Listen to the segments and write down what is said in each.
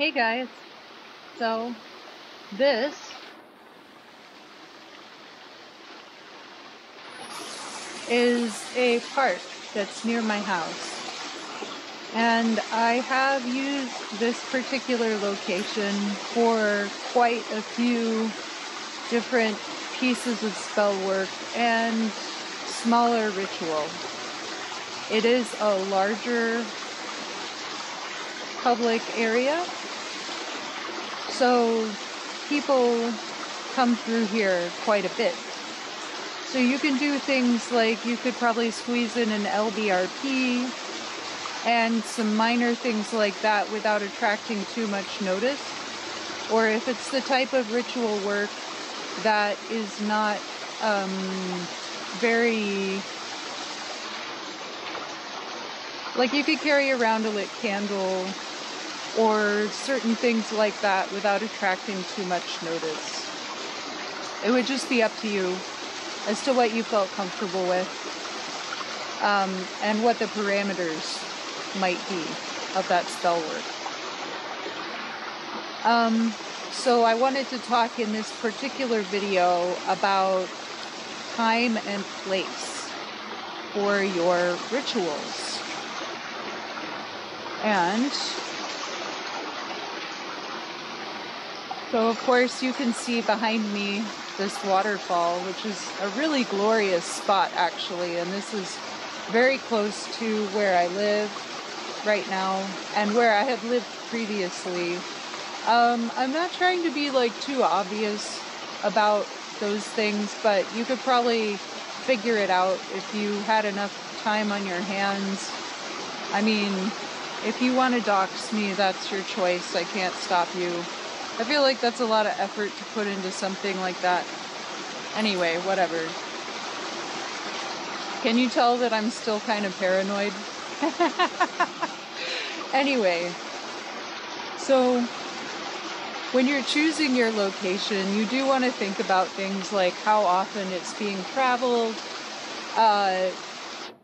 Hey guys, so this is a park that's near my house. And I have used this particular location for quite a few different pieces of spell work and smaller ritual. It is a larger public area, so people come through here quite a bit. So you can do things like you could probably squeeze in an LBRP and some minor things like that without attracting too much notice. Or if it's the type of ritual work that is not um, very. Like you could carry around a lit candle or certain things like that without attracting too much notice. It would just be up to you as to what you felt comfortable with um, and what the parameters might be of that spell work. Um, so I wanted to talk in this particular video about time and place for your rituals. And so, of course, you can see behind me this waterfall, which is a really glorious spot, actually. And this is very close to where I live right now and where I have lived previously. Um, I'm not trying to be like too obvious about those things, but you could probably figure it out if you had enough time on your hands. I mean, if you want to dox me, that's your choice. I can't stop you. I feel like that's a lot of effort to put into something like that. Anyway, whatever. Can you tell that I'm still kind of paranoid? anyway, so when you're choosing your location, you do want to think about things like how often it's being traveled. Uh,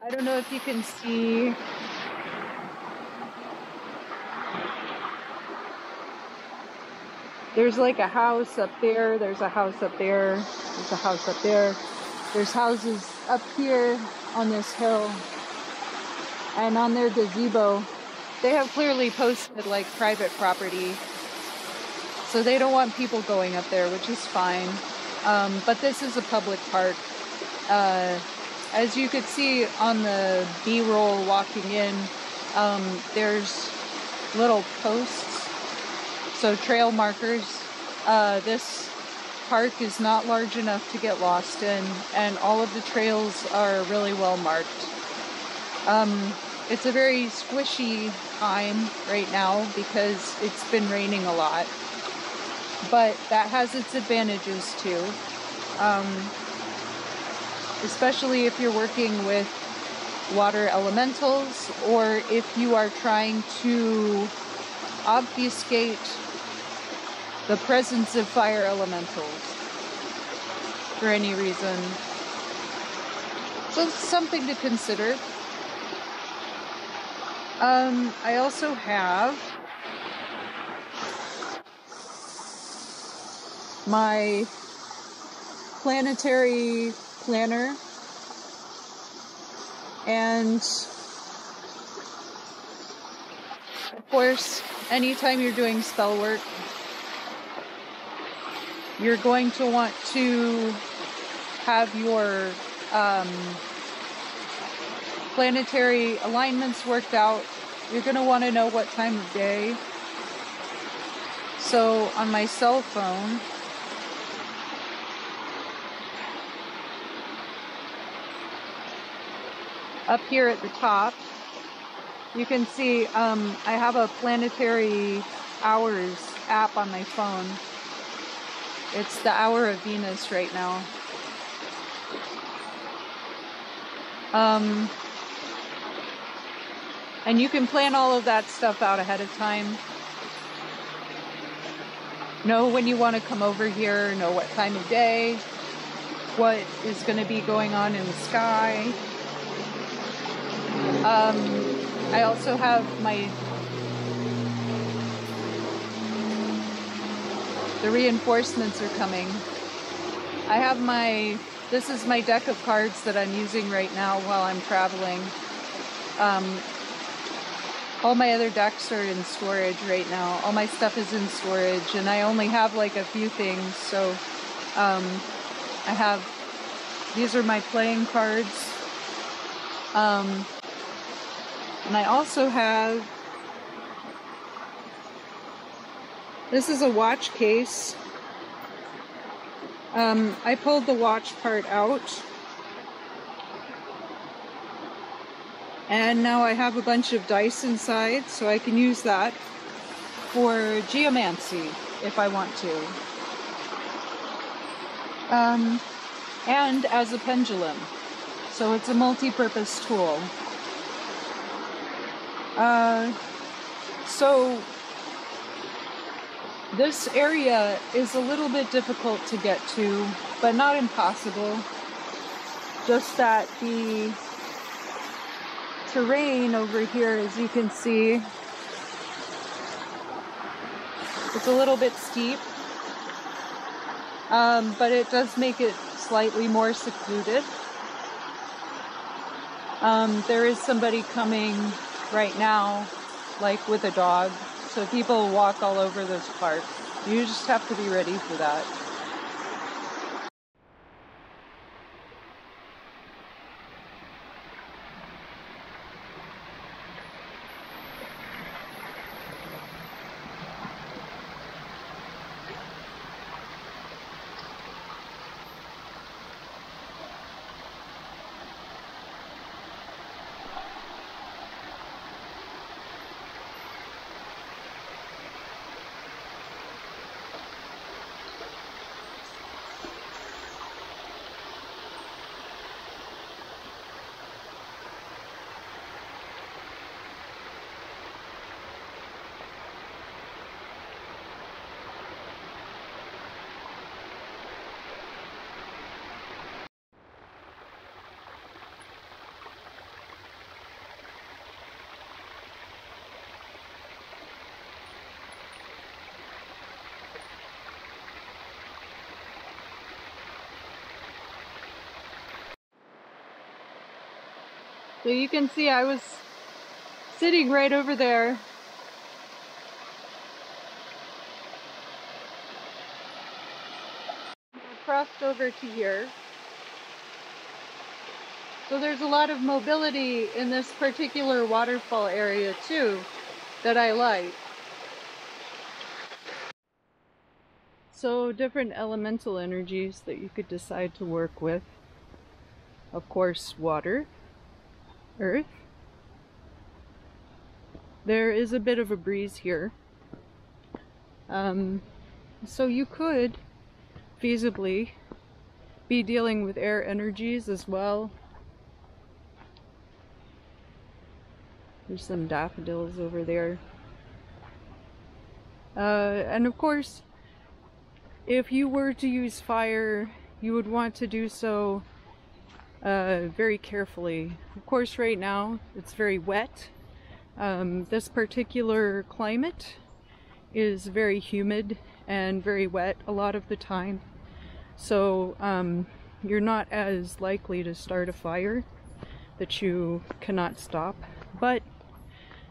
I don't know if you can see. There's like a house up there, there's a house up there, there's a house up there, there's houses up here on this hill, and on their gazebo, they have clearly posted like private property so they don't want people going up there, which is fine. Um, but this is a public park. Uh, as you could see on the B-roll walking in, um, there's little posts, so trail markers. Uh, this park is not large enough to get lost in, and all of the trails are really well marked. Um, it's a very squishy time right now because it's been raining a lot but that has its advantages too. Um, especially if you're working with water elementals or if you are trying to obfuscate the presence of fire elementals for any reason. So something to consider. Um, I also have my planetary planner and of course anytime you're doing spell work you're going to want to have your um, planetary alignments worked out you're going to want to know what time of day so on my cell phone up here at the top, you can see um, I have a planetary hours app on my phone. It's the hour of Venus right now. Um, and you can plan all of that stuff out ahead of time. Know when you want to come over here, know what time of day, what is going to be going on in the sky. Um, I also have my The reinforcements are coming. I have my, this is my deck of cards that I'm using right now while I'm traveling. Um, all my other decks are in storage right now. All my stuff is in storage, and I only have like a few things. So um, I have these are my playing cards, um, and I also have this is a watch case. Um, I pulled the watch part out And now I have a bunch of dice inside, so I can use that for geomancy if I want to. Um, and as a pendulum. So it's a multi-purpose tool. Uh, so this area is a little bit difficult to get to, but not impossible. Just that the terrain over here, as you can see. It's a little bit steep, um, but it does make it slightly more secluded. Um, there is somebody coming right now, like with a dog, so people walk all over this park. You just have to be ready for that. So you can see I was sitting right over there. I crossed over to here. So there's a lot of mobility in this particular waterfall area too that I like. So different elemental energies that you could decide to work with. Of course, water. Earth. There is a bit of a breeze here. Um, so you could feasibly be dealing with air energies as well. There's some daffodils over there. Uh, and of course, if you were to use fire, you would want to do so uh, very carefully. Of course, right now it's very wet. Um, this particular climate is very humid and very wet a lot of the time. So um, you're not as likely to start a fire that you cannot stop. But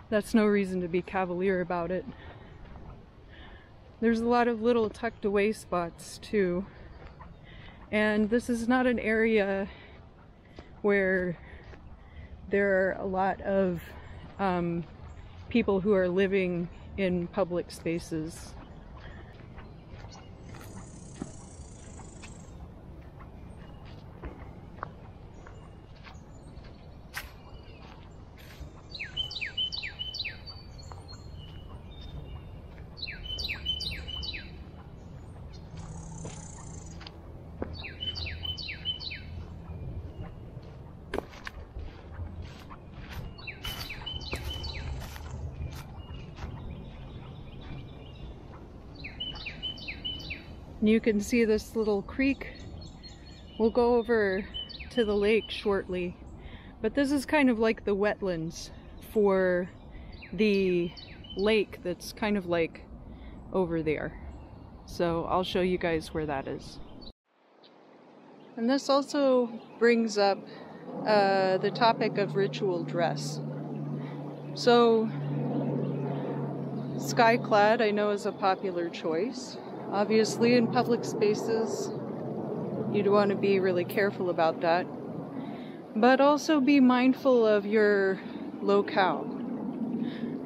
that's no reason to be cavalier about it. There's a lot of little tucked away spots too. And this is not an area where there are a lot of um, people who are living in public spaces you can see this little creek. We'll go over to the lake shortly. But this is kind of like the wetlands for the lake that's kind of like over there. So I'll show you guys where that is. And this also brings up uh, the topic of ritual dress. So, sky clad I know is a popular choice. Obviously, in public spaces, you'd want to be really careful about that. But also be mindful of your locale.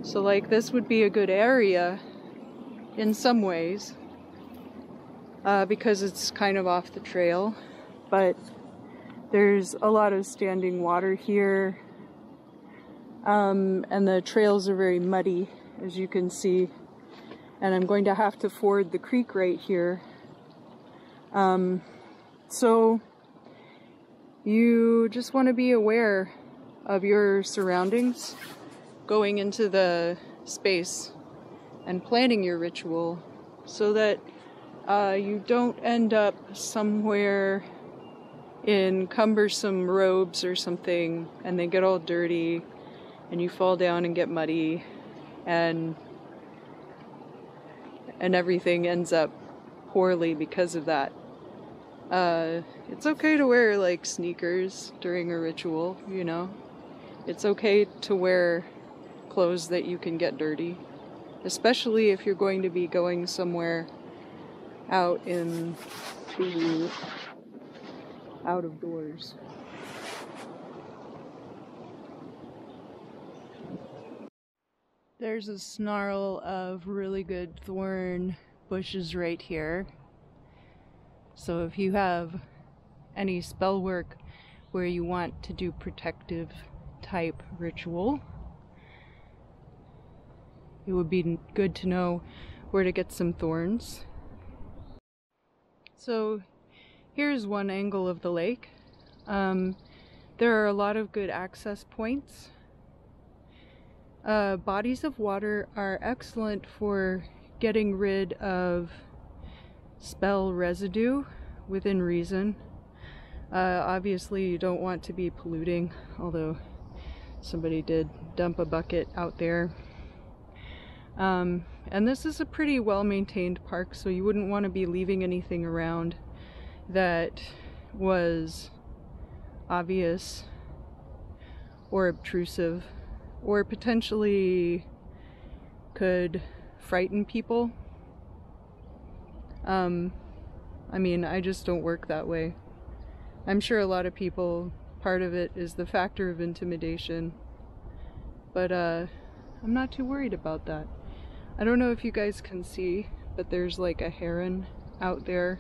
So, like, this would be a good area in some ways uh, because it's kind of off the trail, but there's a lot of standing water here, um, and the trails are very muddy, as you can see. And I'm going to have to ford the creek right here. Um, so you just want to be aware of your surroundings going into the space and planning your ritual so that uh, you don't end up somewhere in cumbersome robes or something and they get all dirty and you fall down and get muddy and and everything ends up poorly because of that. Uh, it's okay to wear like sneakers during a ritual, you know. It's okay to wear clothes that you can get dirty, especially if you're going to be going somewhere out in the out of doors. There's a snarl of really good thorn bushes right here. So if you have any spell work where you want to do protective type ritual, it would be good to know where to get some thorns. So here's one angle of the lake. Um, there are a lot of good access points. Uh, bodies of water are excellent for getting rid of spell residue within reason. Uh, obviously you don't want to be polluting, although somebody did dump a bucket out there um, and this is a pretty well maintained park, so you wouldn't want to be leaving anything around that was obvious or obtrusive or potentially could frighten people. Um, I mean, I just don't work that way. I'm sure a lot of people, part of it is the factor of intimidation, but uh, I'm not too worried about that. I don't know if you guys can see, but there's like a heron out there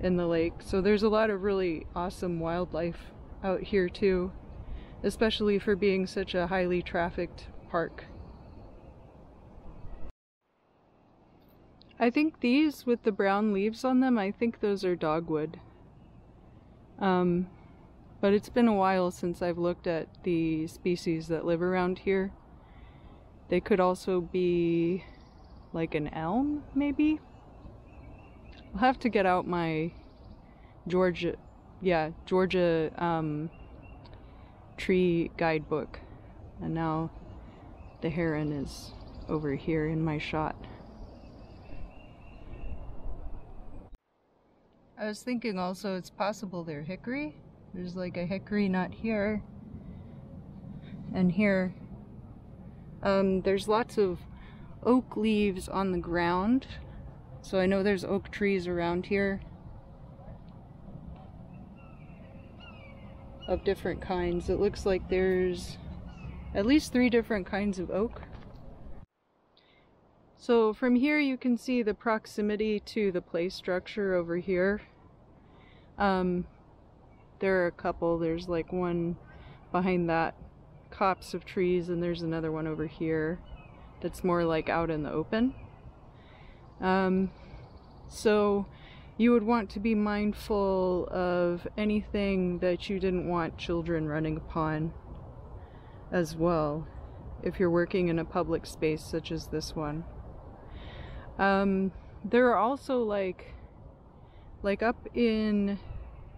in the lake. So there's a lot of really awesome wildlife out here too, especially for being such a highly trafficked park. I think these with the brown leaves on them, I think those are dogwood. Um, but it's been a while since I've looked at the species that live around here. They could also be like an elm, maybe? I'll have to get out my Georgia, yeah, Georgia um, tree guidebook. And now the heron is over here in my shot. I was thinking also it's possible they're hickory. There's like a hickory nut here and here um, there's lots of oak leaves on the ground. So I know there's oak trees around here. Of different kinds. It looks like there's at least three different kinds of oak. So from here you can see the proximity to the play structure over here. Um, there are a couple. There's like one behind that copse of trees and there's another one over here that's more like out in the open. Um, so you would want to be mindful of anything that you didn't want children running upon as well if you're working in a public space such as this one. Um, there are also like like up in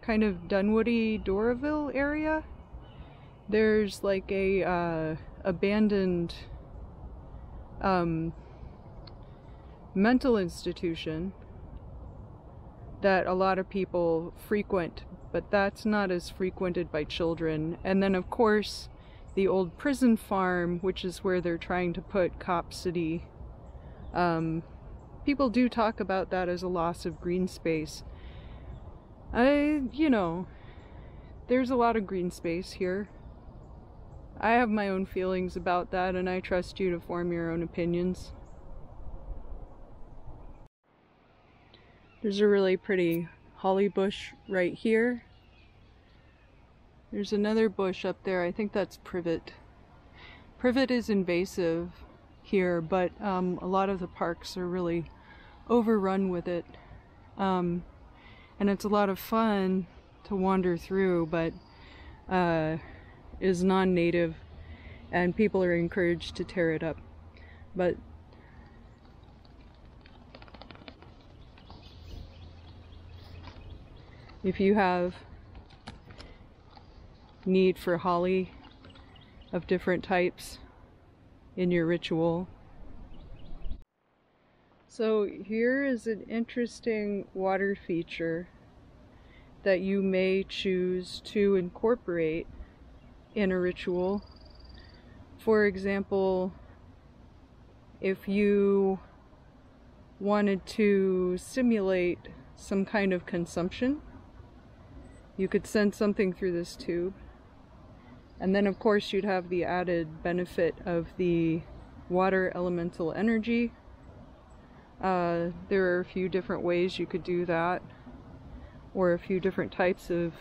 kind of Dunwoody Doraville area there's like a uh, abandoned um, mental institution that a lot of people frequent, but that's not as frequented by children. And then, of course, the old prison farm, which is where they're trying to put Cop City. Um, people do talk about that as a loss of green space. I, you know, there's a lot of green space here. I have my own feelings about that, and I trust you to form your own opinions. There's a really pretty holly bush right here. There's another bush up there. I think that's privet. Privet is invasive here, but um, a lot of the parks are really overrun with it. Um, and it's a lot of fun to wander through, but uh, is non-native and people are encouraged to tear it up. But if you have need for holly of different types in your ritual. So here is an interesting water feature that you may choose to incorporate in a ritual. For example, if you wanted to simulate some kind of consumption you could send something through this tube. And then of course you'd have the added benefit of the water elemental energy. Uh, there are a few different ways you could do that or a few different types of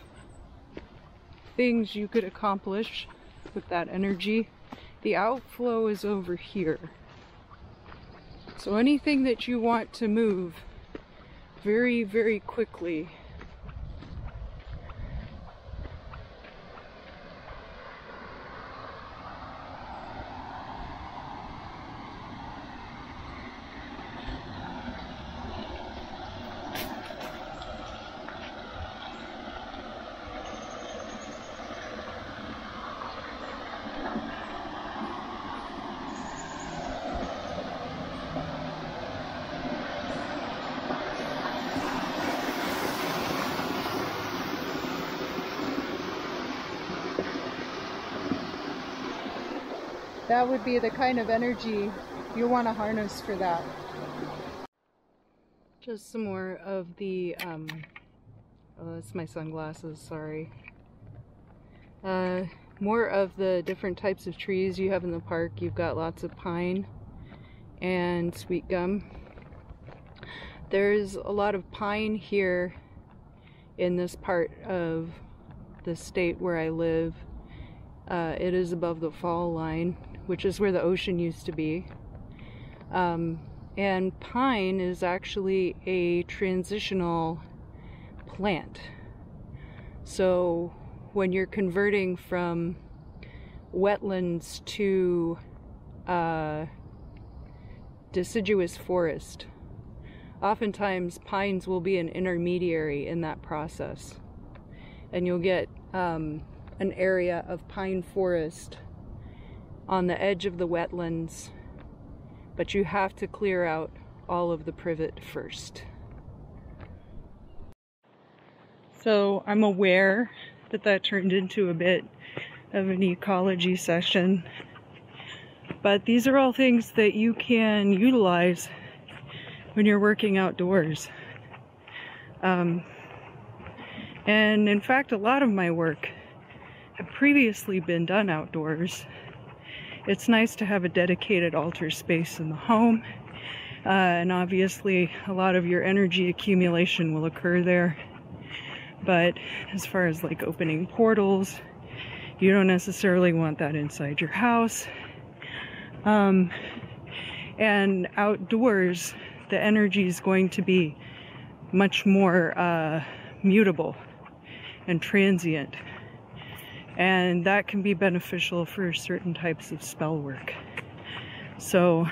things you could accomplish with that energy. The outflow is over here. So anything that you want to move very, very quickly that would be the kind of energy you want to harness for that. Just some more of the, um, oh, that's my sunglasses, sorry. Uh, more of the different types of trees you have in the park. You've got lots of pine and sweet gum. There's a lot of pine here in this part of the state where I live. Uh, it is above the fall line which is where the ocean used to be. Um, and pine is actually a transitional plant. So when you're converting from wetlands to uh, deciduous forest, oftentimes pines will be an intermediary in that process. And you'll get um, an area of pine forest on the edge of the wetlands, but you have to clear out all of the privet first. So I'm aware that that turned into a bit of an ecology session, but these are all things that you can utilize when you're working outdoors. Um, and in fact, a lot of my work had previously been done outdoors it's nice to have a dedicated altar space in the home. Uh, and obviously, a lot of your energy accumulation will occur there. But as far as like opening portals, you don't necessarily want that inside your house. Um, and outdoors, the energy is going to be much more uh, mutable and transient and that can be beneficial for certain types of spell work. So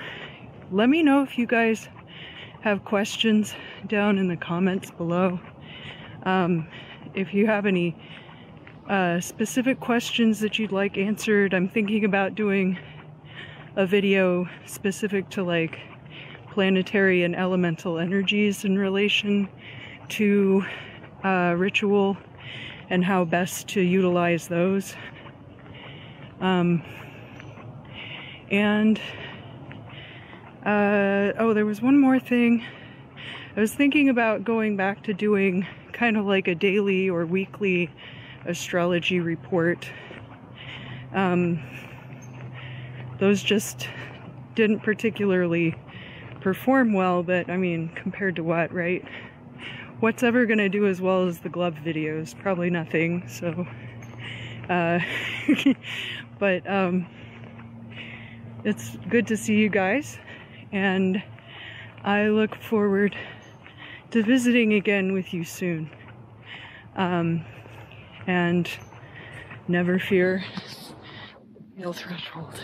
let me know if you guys have questions down in the comments below. Um, if you have any uh, specific questions that you'd like answered, I'm thinking about doing a video specific to like planetary and elemental energies in relation to uh, ritual and how best to utilize those. Um, and uh, oh, there was one more thing. I was thinking about going back to doing kind of like a daily or weekly astrology report. Um, those just didn't particularly perform well, but I mean, compared to what, right? What's ever gonna do as well as the glove videos? Probably nothing, so. Uh, but um, it's good to see you guys, and I look forward to visiting again with you soon. Um, and never fear, no threshold.